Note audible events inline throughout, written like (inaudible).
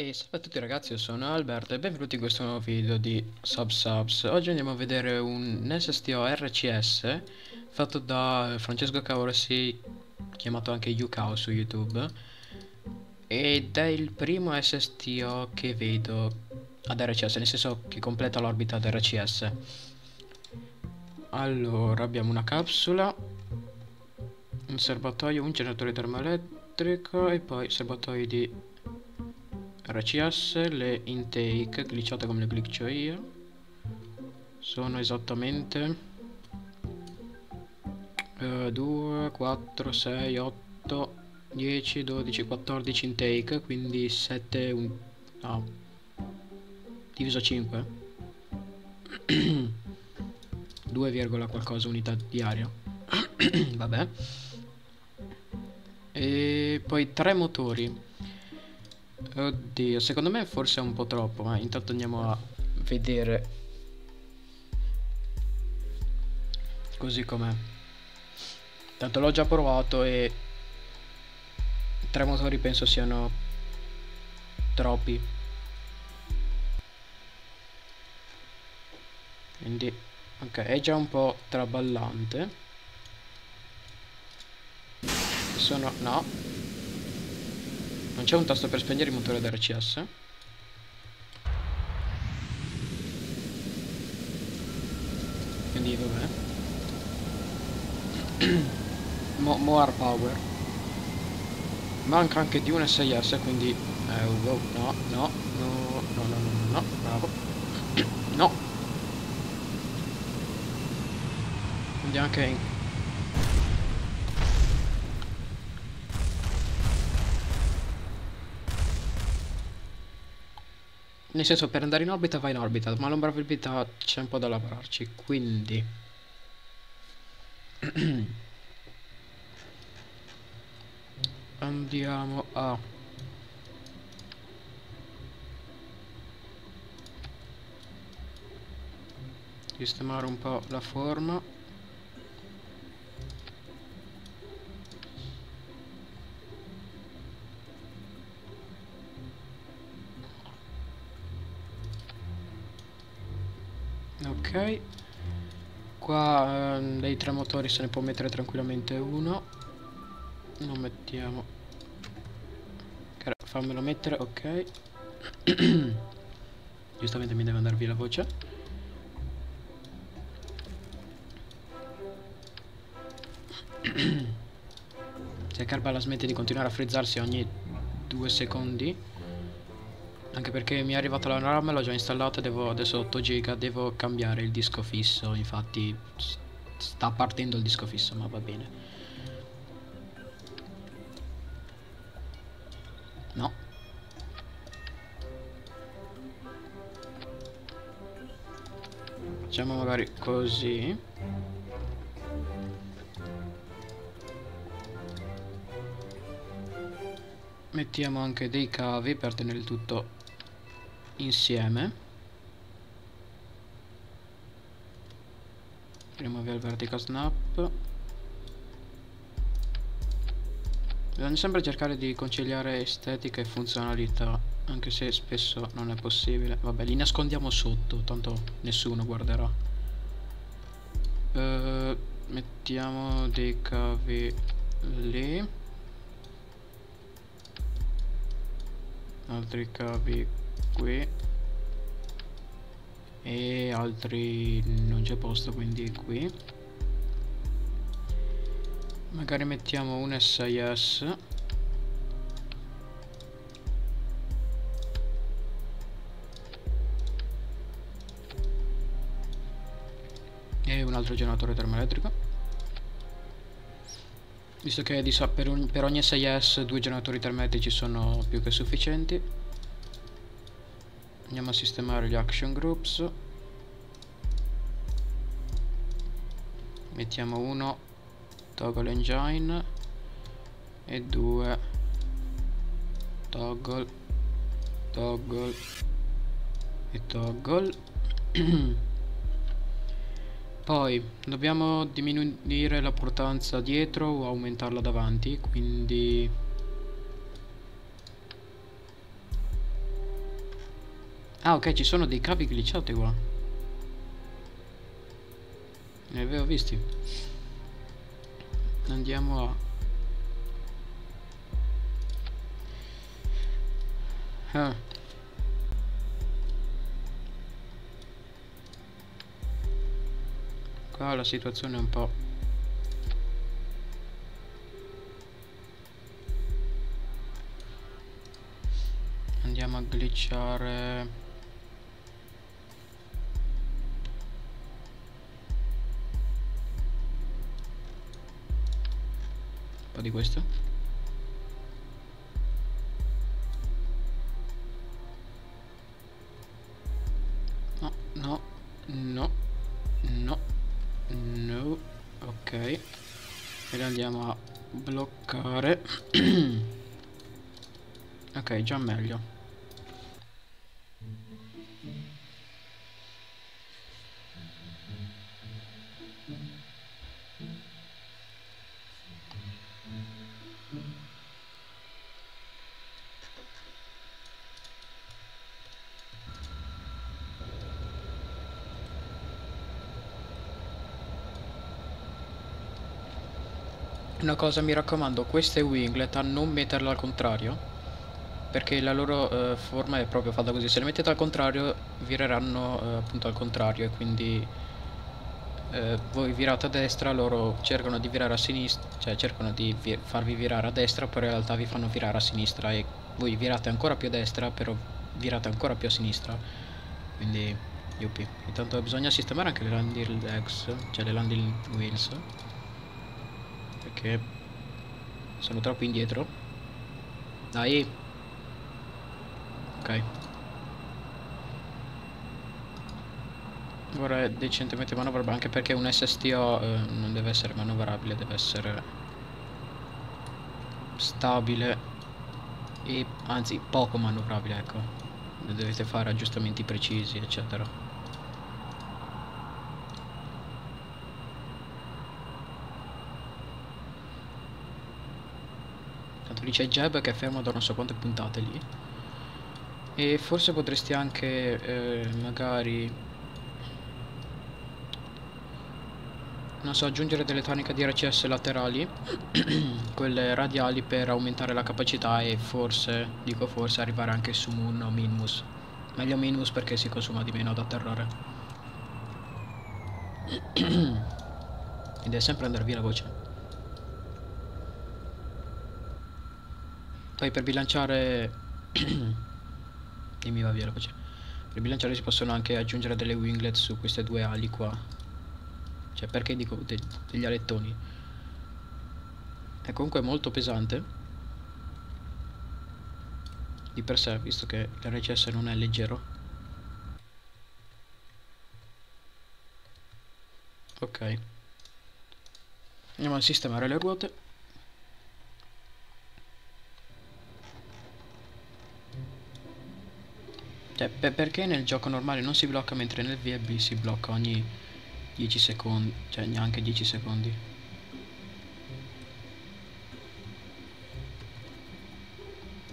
E salve a tutti ragazzi, io sono Alberto e benvenuti in questo nuovo video di SubSubs. Oggi andiamo a vedere un SSTO RCS fatto da Francesco Caorsi, chiamato anche Yukao su YouTube. Ed è il primo SSTO che vedo ad RCS, nel senso che completa l'orbita ad RCS. Allora, abbiamo una capsula, un serbatoio, un generatore termoelettrico e poi serbatoi di RCS, le intake glitchate come le glitcho io. Sono esattamente uh, 2, 4, 6, 8, 10, 12, 14 intake, quindi 7, un, no, diviso 5, 2, (clears throat) qualcosa unità di aria, (clears throat) vabbè, e poi 3 motori Oddio, secondo me forse è un po' troppo, ma intanto andiamo a vedere così com'è. Tanto l'ho già provato e tre motori penso siano troppi. Quindi, ok, è già un po' traballante. Sono, no, non c'è un tasto per spegnere il motore d'RCS? Quindi dov'è? (clears throat) Mo more power Manca anche di un SIS quindi eh, wow, no, no, no, no, no, no, no, bravo (clears throat) No Quindi anche Nel senso, per andare in orbita vai in orbita, ma l'orbita c'è un po' da lavorarci, quindi... (clears throat) Andiamo a... Sistemare un po' la forma. Ok. Qua eh, dei tre motori se ne può mettere tranquillamente uno. Lo mettiamo. Fammelo mettere ok. (clears throat) Giustamente mi deve andare via la voce. (clears throat) Se Carbala smette di continuare a frizzarsi ogni due secondi anche perché mi è arrivata la RAM, l'ho già installata, devo, adesso 8 giga, devo cambiare il disco fisso, infatti sta partendo il disco fisso, ma va bene. No. Facciamo magari così. Mettiamo anche dei cavi per tenere il tutto insieme. Rimuoviamo il vertical snap. Bisogna sempre cercare di conciliare estetica e funzionalità anche se spesso non è possibile. Vabbè li nascondiamo sotto tanto nessuno guarderà. Uh, mettiamo dei cavi lì. Altri cavi qui. E altri non c'è posto quindi qui. Magari mettiamo un SIS e un altro generatore termoelettrico. Visto che per, un, per ogni SIS due generatori termoelettrici sono più che sufficienti andiamo a sistemare gli action groups. Mettiamo uno toggle engine e due toggle toggle e toggle. (clears throat) Poi dobbiamo diminuire la portanza dietro o aumentarla davanti quindi Ah ok, ci sono dei cavi glitchati qua. Ne avevo visti. Andiamo a... Ah. Qua la situazione è un po'... Andiamo a glitchare... Po' di questo. No, no, no, no, no, ok. E andiamo a bloccare. (clears throat) ok, già meglio. Una cosa mi raccomando, queste winglet a non metterle al contrario Perché la loro eh, forma è proprio fatta così. Se le mettete al contrario vireranno eh, appunto al contrario E quindi eh, voi virate a destra Loro cercano di virare a sinistra Cioè cercano di vi farvi virare a destra Però in realtà vi fanno virare a sinistra E voi virate ancora più a destra Però virate ancora più a sinistra. Quindi yuppie. Intanto bisogna sistemare anche le landing legs Cioè le landing wheels perché sono troppo indietro. Dai. Ok. È decentemente manovrabile anche perché un SSTO eh, non deve essere manovrabile deve essere stabile e anzi poco manovrabile ecco. Dovete fare aggiustamenti precisi eccetera lì c'è Jeb che è fermo da non so quante puntate lì. E forse potresti anche eh, magari non so aggiungere delle toniche di RCS laterali (clears throat) quelle radiali per aumentare la capacità e forse dico forse arrivare anche su Moon o Minmus. Meglio Minmus perché si consuma di meno ad atterrare. (clears throat) Ed è sempre andare via la voce Poi per bilanciare... (clears throat) e mi va via la voce. Per bilanciare si possono anche aggiungere delle winglet su queste due ali qua. Cioè perché dico de degli alettoni. È comunque molto pesante. Di per sé, visto che l'RCS non è leggero. Ok. Andiamo a sistemare le ruote. Cioè, perché nel gioco normale non si blocca mentre nel VB si blocca ogni 10 secondi, cioè neanche 10 secondi.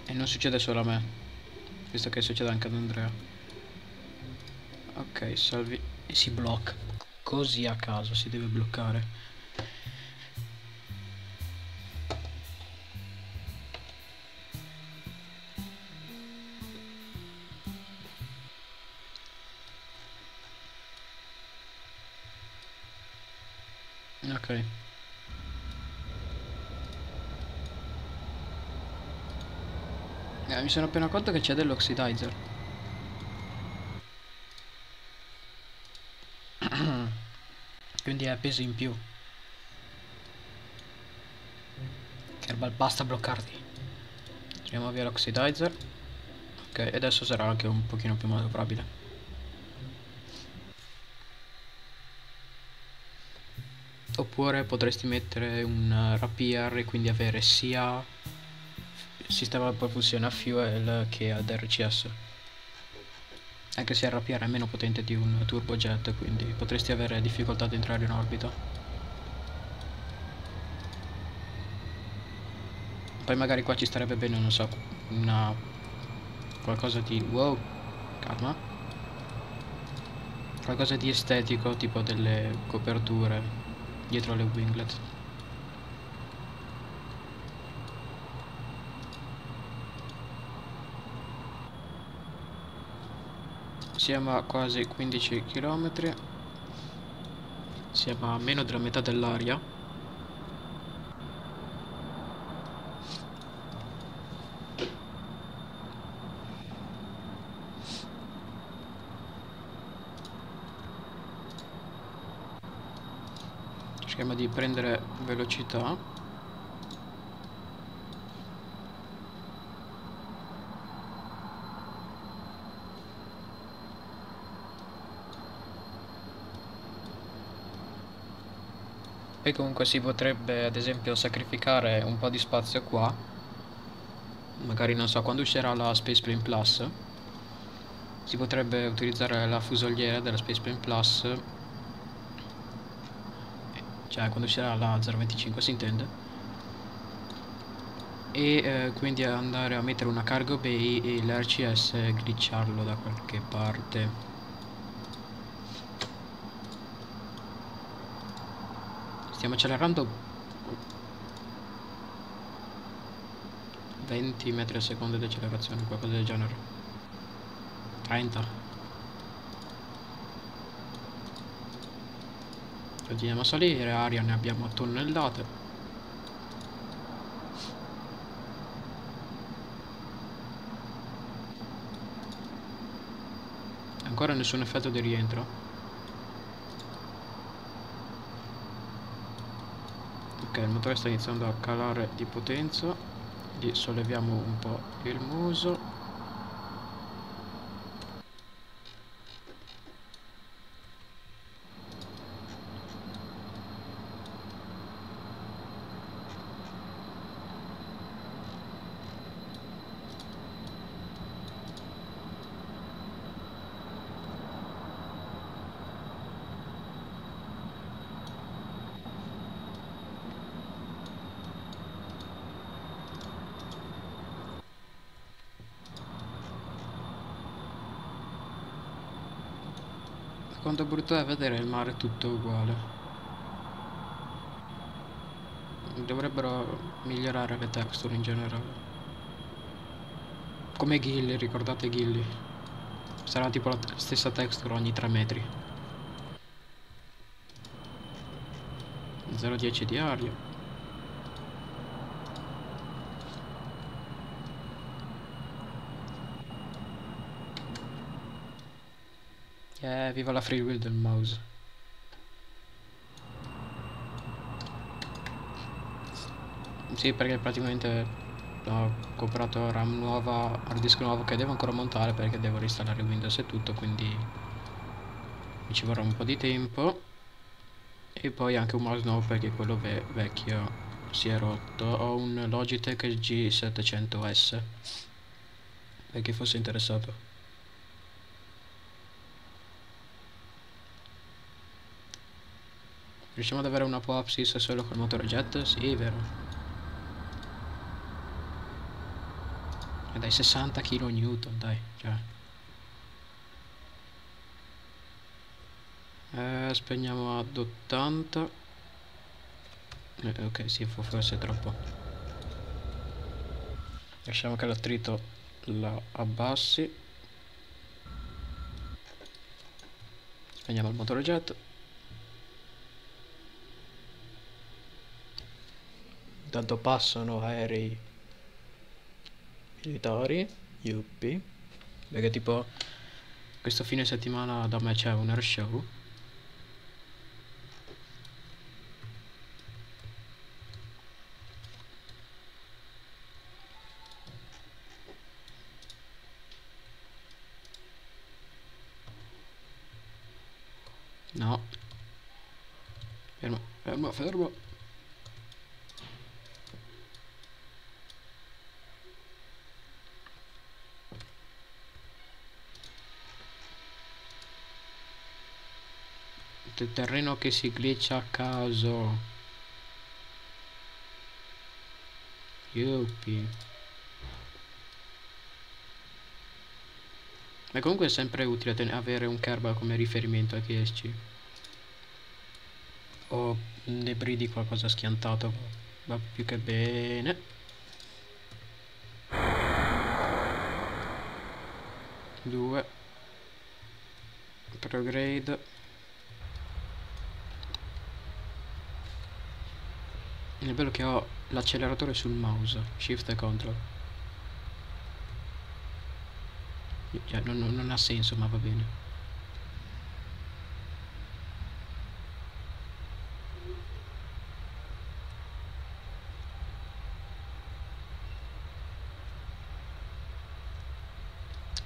E non succede solo a me, visto che succede anche ad Andrea. Ok, salvi e si blocca. Così a caso si deve bloccare. Eh, mi sono appena accorto che c'è dell'oxidizer. (clears throat) Quindi è peso in più. Kerbal, basta bloccarti. Tiriamo via l'oxidizer. Ok, e adesso sarà anche un pochino più manovrabile. oppure potresti mettere un rapier e quindi avere sia sistema di propulsione a fuel che ad RCS anche se rapier è meno potente di un turbojet quindi potresti avere difficoltà ad entrare in orbita poi magari qua ci starebbe bene non so una qualcosa di wow Calma. Qualcosa di estetico, tipo delle coperture dietro le winglet. Siamo a quasi 15 km. Siamo a meno della metà dell'aria. Cerchiamo di prendere velocità. E comunque si potrebbe ad esempio sacrificare un po' di spazio qua. Magari non so, quando uscirà la Space Plane Plus si potrebbe utilizzare la fusoliera della Space Plane Plus. Cioè quando uscirà la 025 si intende. E eh, quindi andare a mettere una cargo bay e l'RCS glitcharlo da qualche parte stiamo accelerando 20 metri al secondo di accelerazione qualcosa del genere 30 Continuiamo a salire, aria ne abbiamo tonnellate. Ancora nessun effetto di rientro. Ok, il motore sta iniziando a calare di potenza. Gli solleviamo un po' il muso. Quanto brutto è vedere il mare tutto uguale. Dovrebbero migliorare le texture in generale. Come Gilly, ricordate Gilly? Sarà tipo la stessa texture ogni 3 metri. 0,10 di aria. Eh, viva la free will del mouse. Sì, perché praticamente ho comprato RAM nuova, hard disk nuovo che devo ancora montare perché devo reinstallare Windows e tutto, quindi mi ci vorrà un po' di tempo. E poi anche un mouse nuovo perché quello ve vecchio si è rotto. Ho un Logitech G700S, perché fosse interessato. Riusciamo ad avere una apopsis solo col motore jet? Sì, vero. E dai 60 kN, dai, cioè. Eh, spegniamo ad 80. Eh, ok, sì, forse è troppo. Lasciamo che l'attrito la abbassi. Spegniamo il motore jet. Intanto passano aerei militari, yuppie. Perché tipo questo fine settimana da me c'è un air show. No. Fermo, fermo, fermo. Terreno che si glitcha a caso Yuppie Ma comunque è sempre utile avere un Kerbal come riferimento a KSC. Ho debris di qualcosa schiantato, va più che bene. Due. Prograde. È bello che ho l'acceleratore sul mouse, shift e control. Cioè, non, non ha senso, ma va bene.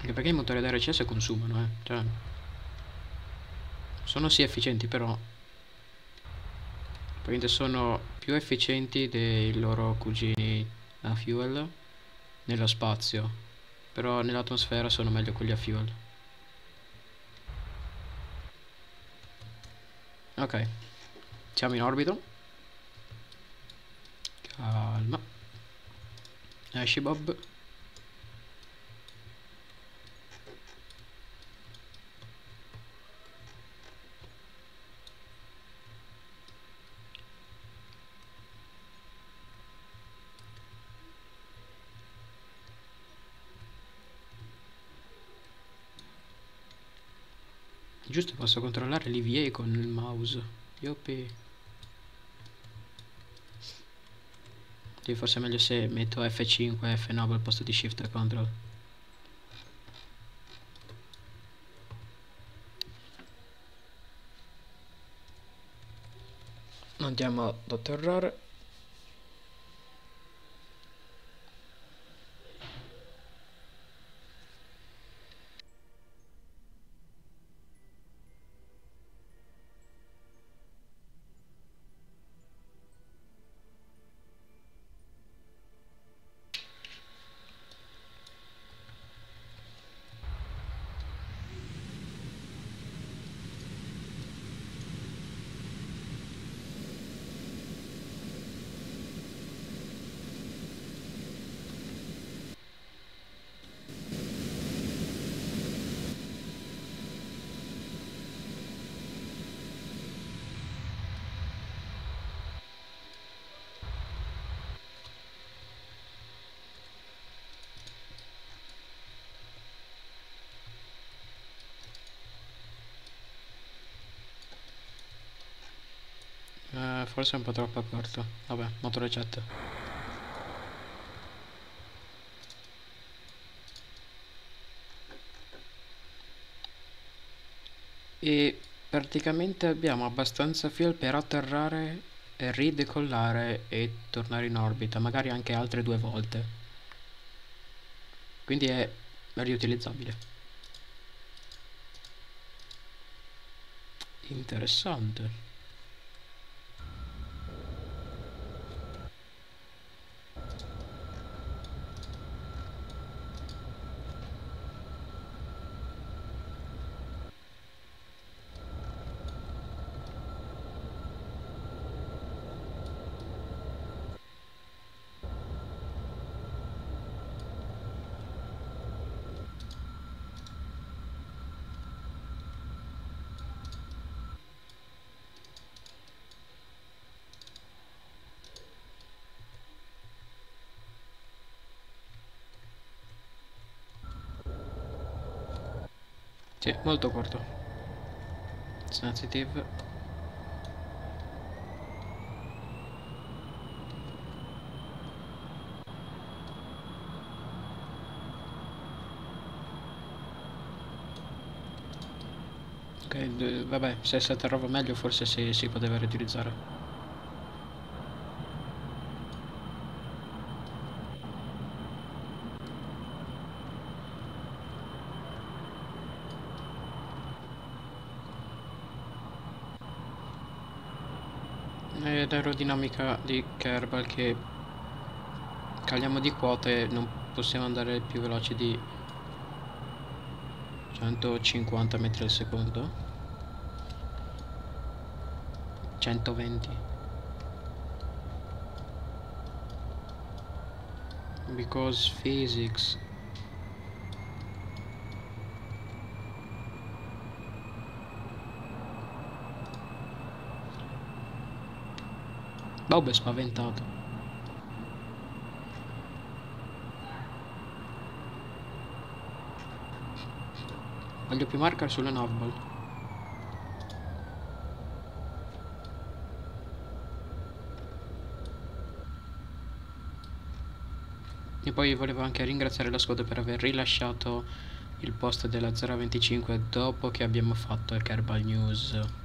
Anche perché i motori da RCS consumano, eh. Cioè, sono sì efficienti, però Praticamente sono più efficienti dei loro cugini a fuel nello spazio, però nell'atmosfera sono meglio quelli a fuel. Ok, siamo in orbito. Calma. Esci Bob. Giusto posso controllare l'IVA con il mouse. Yopi. Quindi forse è meglio se metto F5 e F9 al posto di Shift e Control. Andiamo ad atterrare. Eh, forse è un po' troppo corto. Vabbè, motore jet. E praticamente abbiamo abbastanza fuel per atterrare e ridecollare e tornare in orbita, magari anche altre due volte. Quindi è riutilizzabile. Interessante. Sì, molto corto. Sensitive. Ok, vabbè, se si atterrava meglio forse si, si poteva riutilizzare. L'aerodinamica di Kerbal che caliamo di quota e non possiamo andare più veloci di 150 metri al secondo. 120 because physics Bob è spaventato. Voglio più marker sulle navball. E poi volevo anche ringraziare la squadra per aver rilasciato il post della 025 dopo che abbiamo fatto il Kerbal News.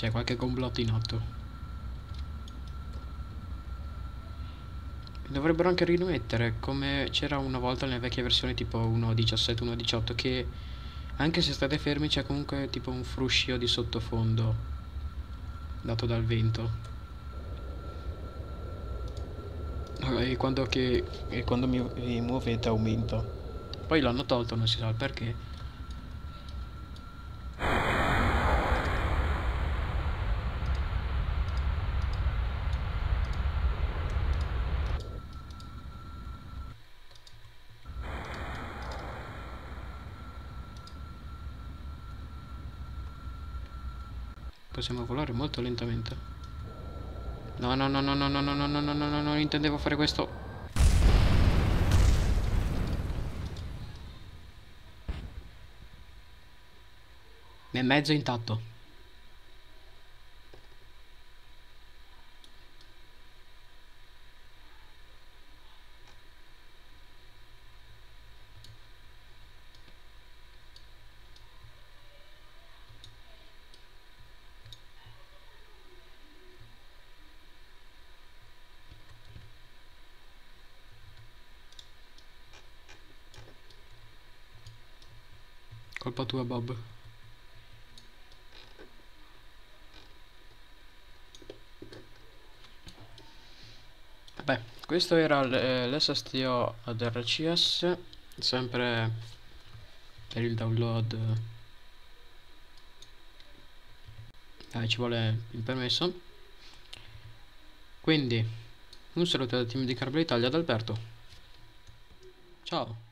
C'è qualche complotto in atto. Dovrebbero anche rimettere come c'era una volta nelle vecchie versioni tipo 1.17, 1.18 che anche se state fermi c'è comunque tipo un fruscio di sottofondo dato dal vento. E quando, che, e quando mi, vi muovete aumenta. Poi l'hanno tolto, non si sa il perché. Possiamo volare molto lentamente. No, no, no, no, no, no, no, no, no, no, no, no, non intendevo fare questo. È mezzo intatto. Colpa tua, Bob. Beh, questo era l'SSTO ad RCS, sempre per il download. Eh, ci vuole il permesso. Quindi, un saluto dal team di Carbon Italia ad Alberto. Ciao.